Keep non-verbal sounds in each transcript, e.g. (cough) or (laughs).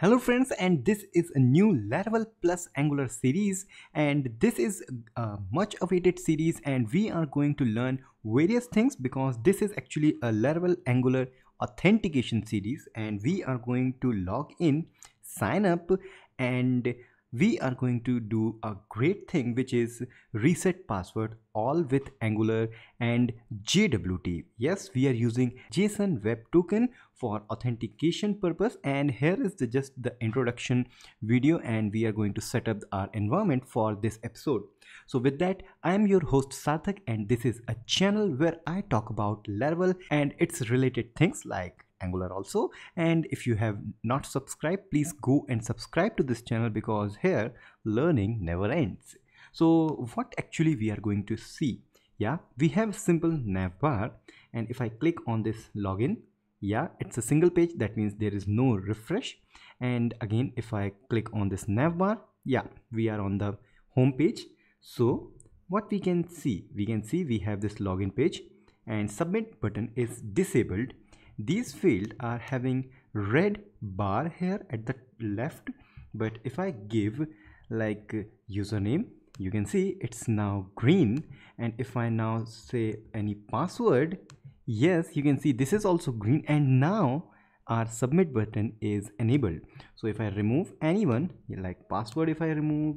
Hello friends and this is a new Laravel plus Angular series and this is a much awaited series and we are going to learn various things because this is actually a Laravel Angular authentication series and we are going to log in, sign up and we are going to do a great thing which is reset password all with angular and jwt yes we are using json web token for authentication purpose and here is the, just the introduction video and we are going to set up our environment for this episode. So with that i am your host sarthak and this is a channel where i talk about laravel and its related things like angular also. And if you have not subscribed please go and subscribe to this channel because here learning never ends. So what actually we are going to see? Yeah we have simple navbar and if i click on this login yeah it's a single page. That means there is no refresh. And again if i click on this navbar yeah we are on the home page. So what we can see? We can see we have this login page. And submit button is disabled these fields are having red bar here at the left but if I give like username you can see it's now green. And if I now say any password yes you can see this is also green. And now our submit button is enabled. So if I remove anyone like password if I remove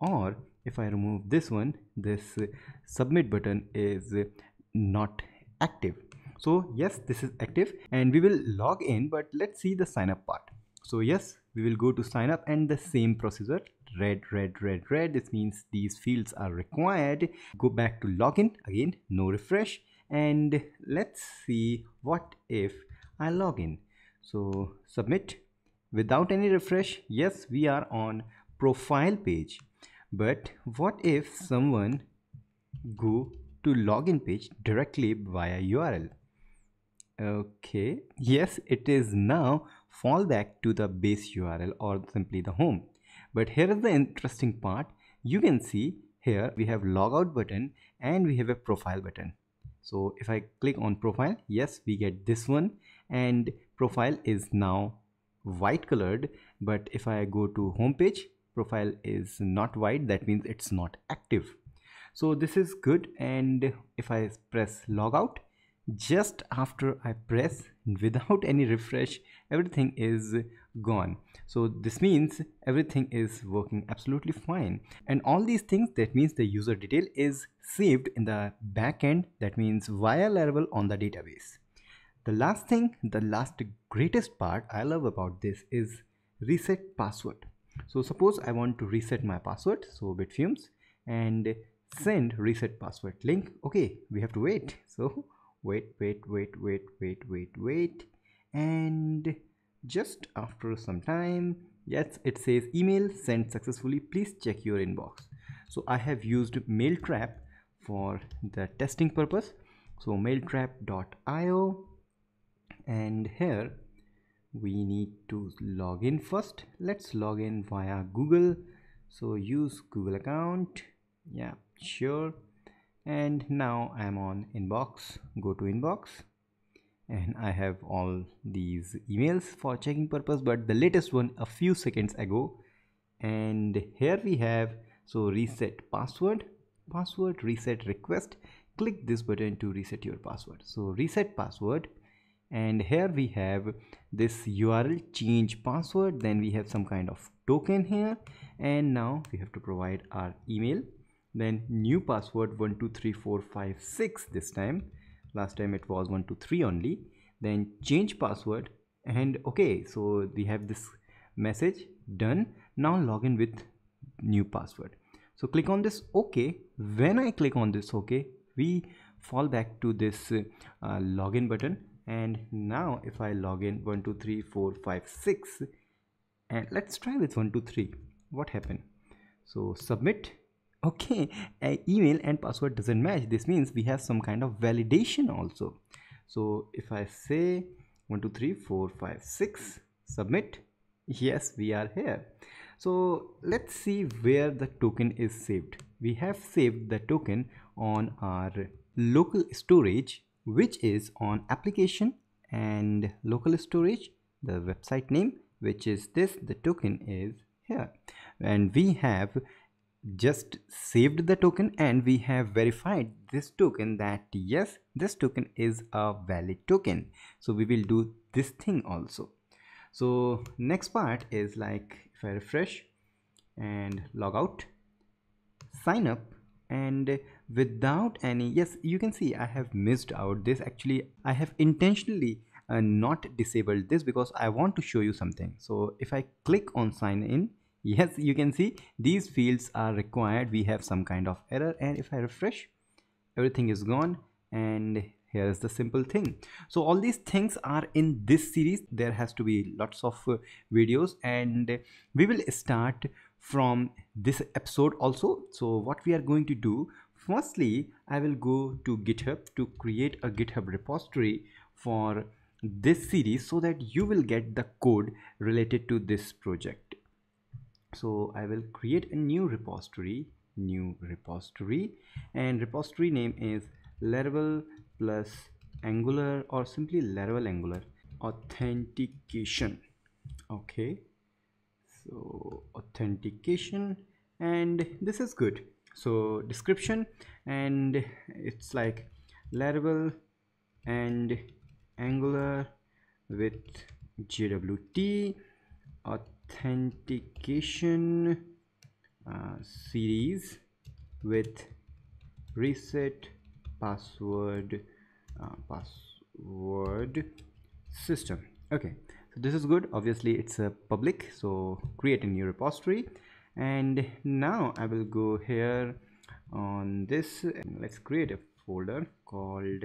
or if I remove this one this submit button is not active so yes this is active and we will log in but let's see the sign up part. So yes we will go to sign up and the same procedure red red red red. This means these fields are required. Go back to login again no refresh. And let's see what if i log in. So submit. Without any refresh yes we are on profile page. But what if someone go to login page directly via url okay. Yes it is now fallback to the base url or simply the home. But here is the interesting part. You can see here we have logout button and we have a profile button. So if i click on profile yes we get this one. And profile is now white colored. But if i go to home page profile is not white. That means it's not active. So this is good. And if i press logout just after I press without (laughs) any refresh everything is gone. So this means everything is working absolutely fine. And all these things that means the user detail is saved in the backend that means via Laravel on the database? The last thing the last greatest part I love about this is reset password. So suppose I want to reset my password so bitfumes and send reset password link. Okay we have to wait. (laughs) So wait wait wait wait wait wait wait. And just after some time yes it says email sent successfully. Please check your inbox. So i have used mailtrap for the testing purpose. So mailtrap.io and here we need to log in first. Let's log in via google. So use google account. Yeah sure and now I'm on inbox go to inbox. And I have all these emails for checking purpose but the latest one a few seconds ago. And here we have so reset password password reset request. Click this button to reset your password. So reset password. And here we have this url change password. Then we have some kind of token here. And now we have to provide our email then new password 123456 this time. Last time it was 123 only. Then change password and okay so we have this message done. Now login with new password. So click on this ok when i click on this ok we fall back to this uh, login button. And now if i log in 123456 and let's try this 123 what happened? So submit okay email and password doesn't match. This means we have some kind of validation also. So if i say one two three four five six submit yes we are here. So let's see where the token is saved. We have saved the token on our local storage which is on application and local storage the website name which is this the token is here. And we have just saved the token and we have verified this token that yes this token is a valid token. So we will do this thing also. So next part is like if i refresh and log out sign up and without any yes you can see i have missed out this. Actually i have intentionally uh, not disabled this because i want to show you something. So if i click on sign in yes you can see these fields are required. We have some kind of error and if i refresh everything is gone and here is the simple thing. So all these things are in this series. There has to be lots of uh, videos and we will start from this episode also. So what we are going to do firstly i will go to github to create a github repository for this series so that you will get the code related to this project so I will create a new repository new repository and repository name is Laravel plus Angular or simply Laravel Angular authentication. Okay. So authentication and this is good. So description and it's like Laravel and Angular with JWT authentication uh, series with reset password uh, password system. Okay so this is good. Obviously it's a public so create a new repository. And now i will go here on this let's create a folder called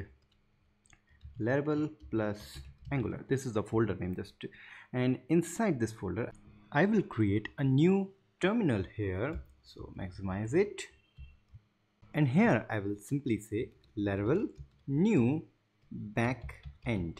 laravel plus angular. This is the folder name just. And inside this folder I will create a new terminal here. So maximize it. And here I will simply say Laravel new backend.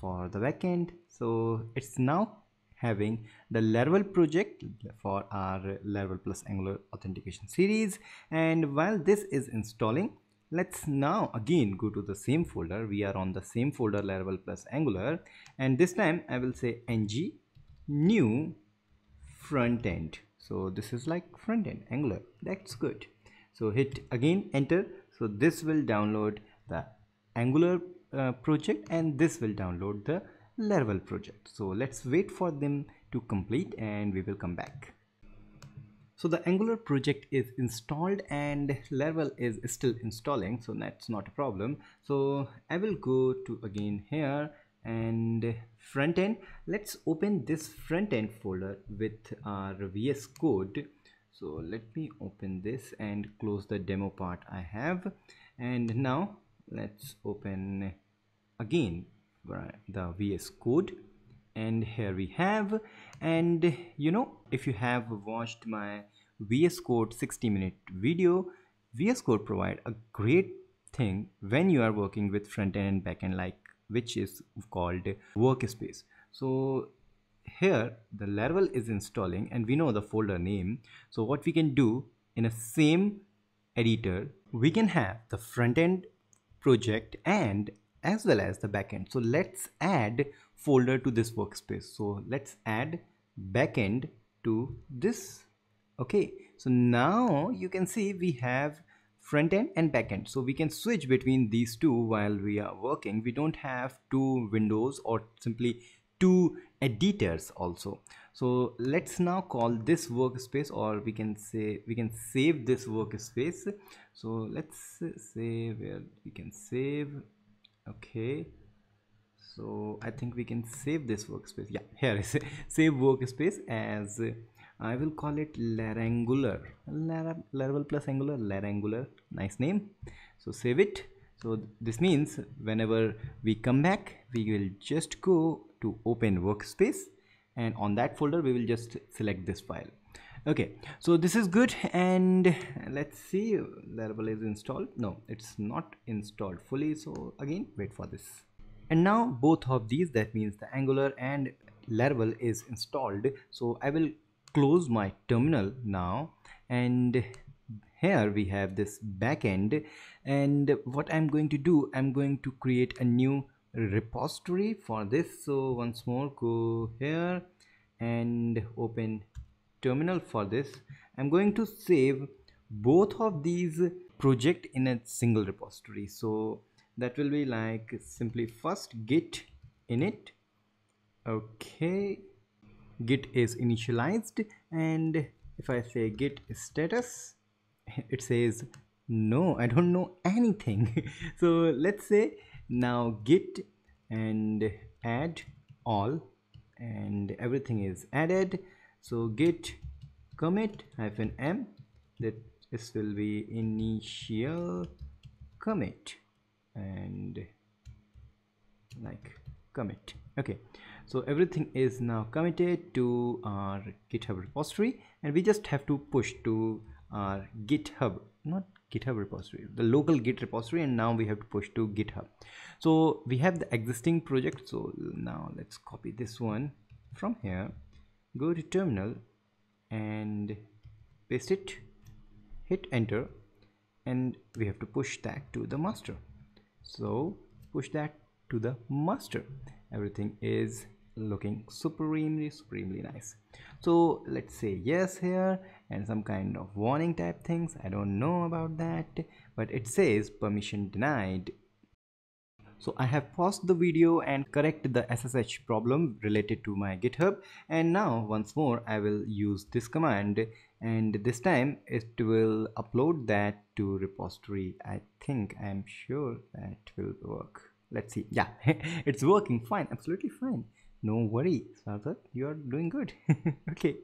For the backend so it's now having the Laravel project for our Laravel plus Angular authentication series. And while this is installing let's now again go to the same folder. We are on the same folder laravel plus angular. And this time i will say ng new front end. So this is like front end angular. That's good. So hit again enter. So this will download the angular uh, project and this will download the laravel project. So let's wait for them to complete and we will come back. So the angular project is installed and laravel is still installing. So that's not a problem. So i will go to again here and front end let's open this front end folder with our vs code. So let me open this and close the demo part i have. And now let's open again the vs code. And here we have. And you know if you have watched my vs code 60 minute video vs code provide a great thing when you are working with front end and back end like which is called workspace. So here the laravel is installing and we know the folder name. So what we can do in a same editor we can have the front end project and as well as the backend so let's add folder to this workspace. So let's add backend to this. Okay. So now you can see we have front end and back end. So we can switch between these two while we are working. We don't have two windows or simply two editors also. So let's now call this workspace or we can say we can save this workspace. So let's say where we can save. Okay. So i think we can save this workspace. Yeah here is (laughs) save workspace as I will call it Larangular. Laravel plus Angular Larangular. Nice name. So save it. So this means whenever we come back we will just go to open workspace and on that folder we will just select this file. Okay. So this is good and let's see. Laravel is installed. No it's not installed fully. So again wait for this. And now both of these that means the angular and laravel is installed. So i will close my terminal now and here we have this backend and what I'm going to do I'm going to create a new repository for this. So once more go here and open terminal for this. I'm going to save both of these project in a single repository. So that will be like simply first git init. Okay git is initialized and if i say git status it says no i don't know anything. (laughs) So let's say now git and add all and everything is added. So git commit hyphen m that this will be initial commit and like commit. Okay so everything is now committed to our github repository and we just have to push to our github not github repository the local git repository and now we have to push to github. So we have the existing project. So now let's copy this one from here go to terminal and paste it hit enter and we have to push that to the master. So push that to the master everything is looking supremely supremely nice. So let's say yes here and some kind of warning type things. I don't know about that but it says permission denied. So i have paused the video and correct the ssh problem related to my github. And now once more i will use this command. And this time it will upload that to repository. I think i'm sure that will work let's see. Yeah (laughs) it's working fine absolutely fine. No worry Sarthak, you are doing good. (laughs) Okay.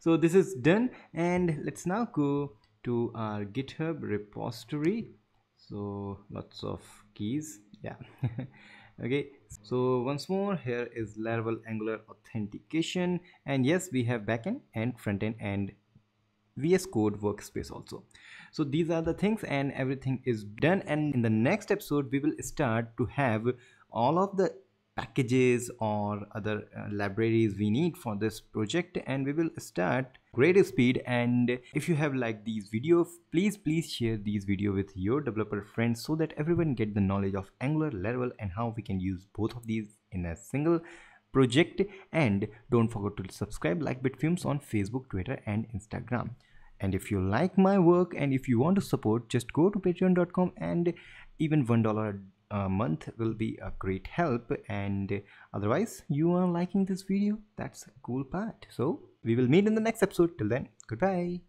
So this is done and let's now go to our github repository. So lots of keys. Yeah. (laughs) Okay. So once more here is laravel angular authentication. And yes we have backend and frontend and vs code workspace also. So these are the things and everything is done. And in the next episode we will start to have all of the packages or other uh, libraries we need for this project. And we will start great speed. And if you have liked these videos please please share these video with your developer friends so that everyone get the knowledge of angular laravel and how we can use both of these in a single project. And don't forget to subscribe like bitfumes on facebook twitter and instagram and if you like my work and if you want to support just go to patreon.com and even one dollar a month will be a great help. And otherwise you are liking this video. That's a cool part. So we will meet in the next episode. Till then goodbye